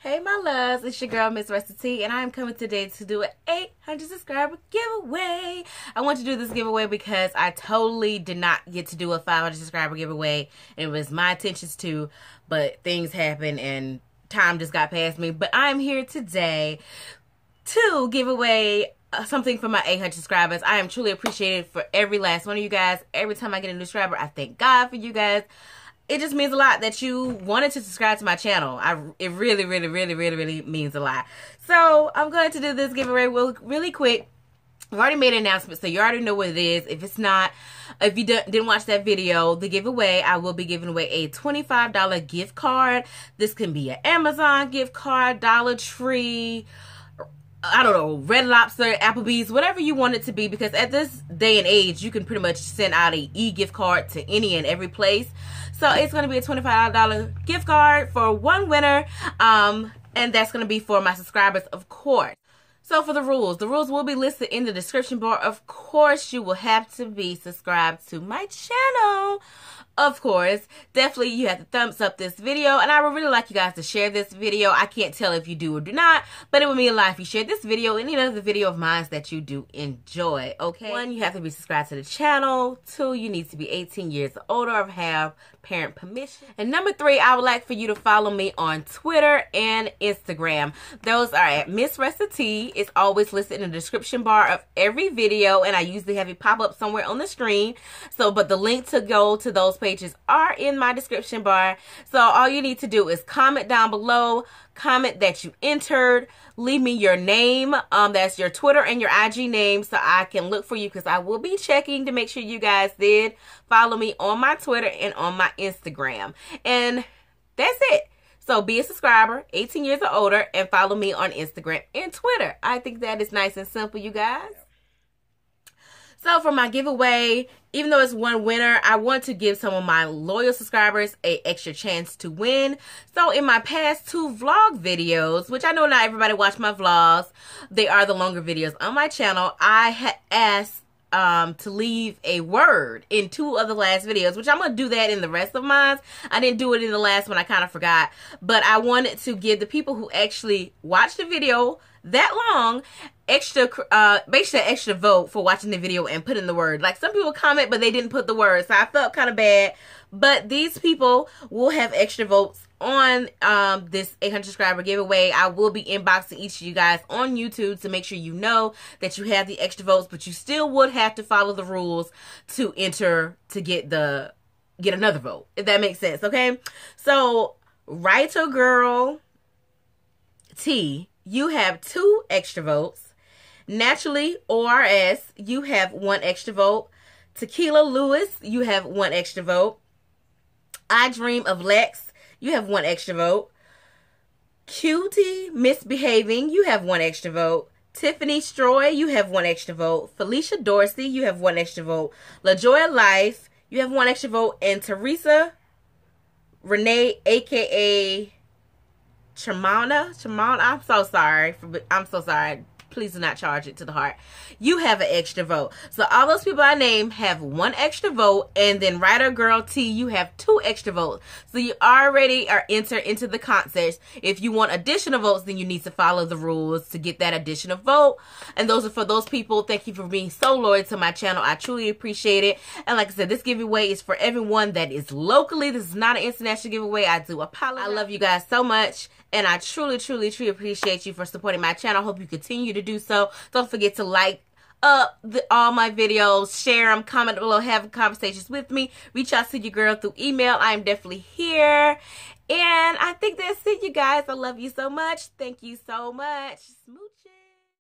Hey my loves, it's your girl Miss Ressa T and I am coming today to do an 800 subscriber giveaway. I want to do this giveaway because I totally did not get to do a 500 subscriber giveaway. It was my intentions to, but things happened and time just got past me. But I'm here today to give away uh, something for my 800 subscribers. I am truly appreciated for every last one of you guys. Every time I get a new subscriber, I thank God for you guys it just means a lot that you wanted to subscribe to my channel. I it really, really, really, really, really means a lot. So I'm going to do this giveaway real, really quick. I've already made an announcement, so you already know what it is. If it's not, if you didn't watch that video, the giveaway, I will be giving away a $25 gift card. This can be an Amazon gift card, Dollar Tree, I don't know, Red Lobster, Applebee's, whatever you want it to be, because at this day and age, you can pretty much send out a e-gift card to any and every place. So it's going to be a $25 gift card for one winner. Um, and that's going to be for my subscribers, of course. So for the rules, the rules will be listed in the description bar. Of course, you will have to be subscribed to my channel of course, definitely you have to thumbs up this video. And I would really like you guys to share this video. I can't tell if you do or do not, but it would mean a lot if you share this video any other video of mine that you do enjoy, okay? One, you have to be subscribed to the channel. Two, you need to be 18 years older or have parent permission. And number three, I would like for you to follow me on Twitter and Instagram. Those are at Miss Ressa T. It's always listed in the description bar of every video, and I usually have it pop up somewhere on the screen. So, but the link to go to those pages are in my description bar. So all you need to do is comment down below, comment that you entered, leave me your name. Um, that's your Twitter and your IG name so I can look for you because I will be checking to make sure you guys did follow me on my Twitter and on my Instagram. And that's it. So be a subscriber, 18 years or older, and follow me on Instagram and Twitter. I think that is nice and simple, you guys. So for my giveaway, even though it's one winner, I want to give some of my loyal subscribers a extra chance to win. So in my past two vlog videos, which I know not everybody watch my vlogs, they are the longer videos on my channel, I had asked um to leave a word in two of the last videos which i'm gonna do that in the rest of mine i didn't do it in the last one i kind of forgot but i wanted to give the people who actually watched the video that long extra uh basically extra vote for watching the video and putting the word. Like some people comment but they didn't put the word so i felt kind of bad. But these people will have extra votes on um this 800 subscriber giveaway. I will be inboxing each of you guys on youtube to make sure you know that you have the extra votes but you still would have to follow the rules to enter to get the get another vote if that makes sense okay? So Writer Girl T you have two extra votes. Naturally, ORS, you have one extra vote. Tequila Lewis, you have one extra vote. I Dream of Lex, you have one extra vote. Cutie Misbehaving, you have one extra vote. Tiffany Stroy, you have one extra vote. Felicia Dorsey, you have one extra vote. LaJoya Life, you have one extra vote. And Teresa Renee, aka Chamana, Chamana, I'm so sorry. For, I'm so sorry please do not charge it to the heart. You have an extra vote. So all those people I name have one extra vote, and then Writer Girl T, you have two extra votes. So you already are entered into the contest. If you want additional votes, then you need to follow the rules to get that additional vote. And those are for those people. Thank you for being so loyal to my channel. I truly appreciate it. And like I said, this giveaway is for everyone that is locally. This is not an international giveaway. I do apologize. I love you guys so much. And I truly, truly, truly appreciate you for supporting my channel. I hope you continue to do so. Don't forget to like up the, all my videos, share them, comment below, have conversations with me. Reach out to your girl through email. I am definitely here. And I think that's it, you guys. I love you so much. Thank you so much. Smooches.